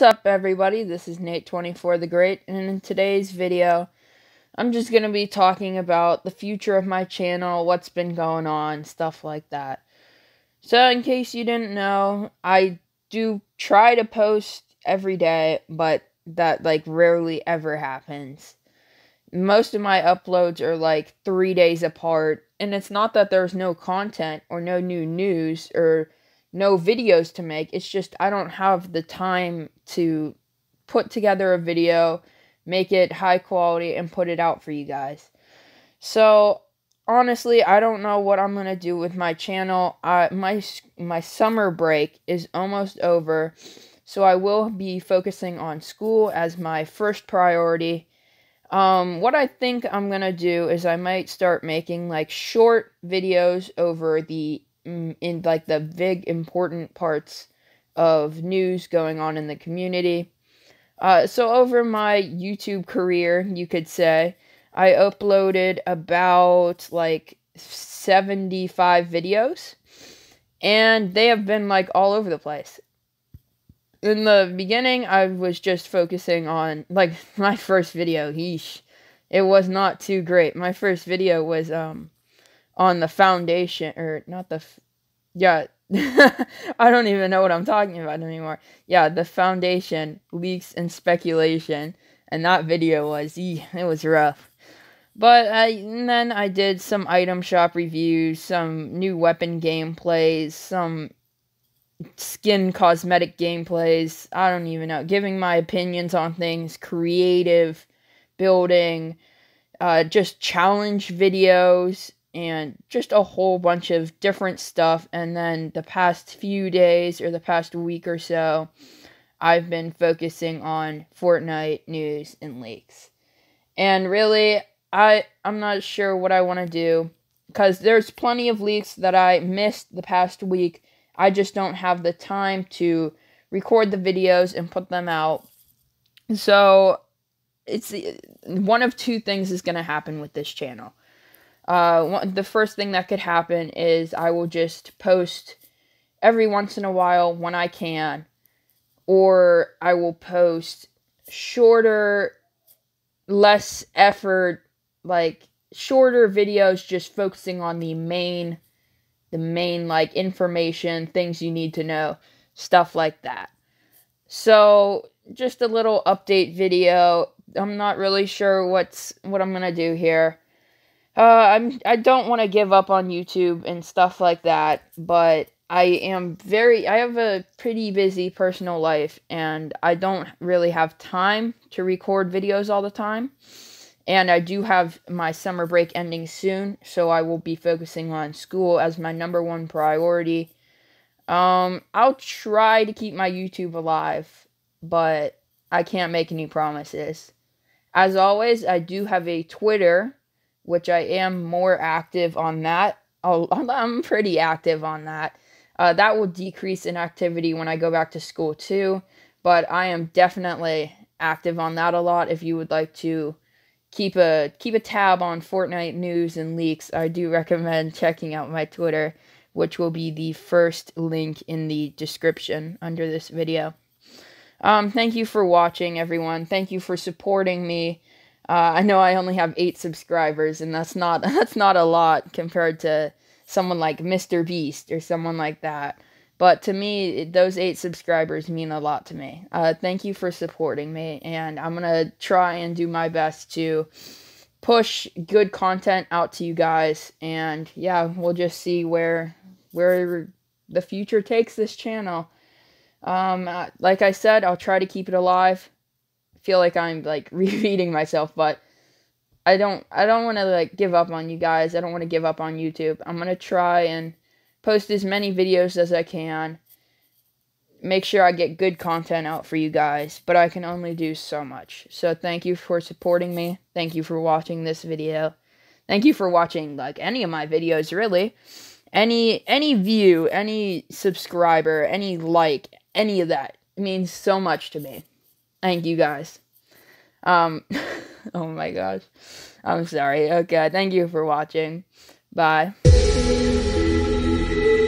What's up everybody, this is Nate24 the Great, and in today's video, I'm just going to be talking about the future of my channel, what's been going on, stuff like that. So in case you didn't know, I do try to post every day, but that like rarely ever happens. Most of my uploads are like three days apart, and it's not that there's no content or no new news or no videos to make. It's just I don't have the time to put together a video, make it high quality, and put it out for you guys. So honestly, I don't know what I'm gonna do with my channel. Uh, my my summer break is almost over, so I will be focusing on school as my first priority. Um, what I think I'm gonna do is I might start making like short videos over the mm, in like the big important parts of news going on in the community. Uh, so over my YouTube career, you could say, I uploaded about like 75 videos, and they have been like all over the place in the beginning, I was just focusing on like my first video. It was not too great. My first video was um on the foundation or not the yeah. I don't even know what I'm talking about anymore. Yeah, the foundation leaks and speculation, and that video was it was rough. But I, then I did some item shop reviews, some new weapon gameplays, some skin cosmetic gameplays. I don't even know. Giving my opinions on things, creative building, uh, just challenge videos, and just a whole bunch of different stuff. And then the past few days or the past week or so, I've been focusing on Fortnite news and leaks. And really, I I'm not sure what I want to do because there's plenty of leaks that I missed the past week I just don't have the time to record the videos and put them out. So it's one of two things is going to happen with this channel. Uh, the first thing that could happen is I will just post every once in a while when I can, or I will post shorter, less effort, like shorter videos just focusing on the main the main like information, things you need to know, stuff like that. So, just a little update video. I'm not really sure what's what I'm going to do here. Uh, I'm I don't want to give up on YouTube and stuff like that, but I am very I have a pretty busy personal life and I don't really have time to record videos all the time. And I do have my summer break ending soon, so I will be focusing on school as my number one priority. Um, I'll try to keep my YouTube alive, but I can't make any promises. As always, I do have a Twitter, which I am more active on that. Oh, I'm pretty active on that. Uh, that will decrease in activity when I go back to school too, but I am definitely active on that a lot if you would like to keep a keep a tab on Fortnite news and leaks, I do recommend checking out my Twitter, which will be the first link in the description under this video. Um, thank you for watching, everyone. Thank you for supporting me. Uh, I know I only have eight subscribers, and that's not that's not a lot compared to someone like Mr. Beast or someone like that. But to me, those eight subscribers mean a lot to me. Uh, thank you for supporting me, and I'm gonna try and do my best to push good content out to you guys. And yeah, we'll just see where where the future takes this channel. Um, uh, like I said, I'll try to keep it alive. I feel like I'm like repeating myself, but I don't I don't want to like give up on you guys. I don't want to give up on YouTube. I'm gonna try and post as many videos as I can. Make sure I get good content out for you guys, but I can only do so much. So thank you for supporting me. Thank you for watching this video. Thank you for watching like any of my videos really. Any any view, any subscriber, any like, any of that means so much to me. Thank you guys. Um oh my gosh. I'm sorry. Okay, thank you for watching. Bye. Thank you.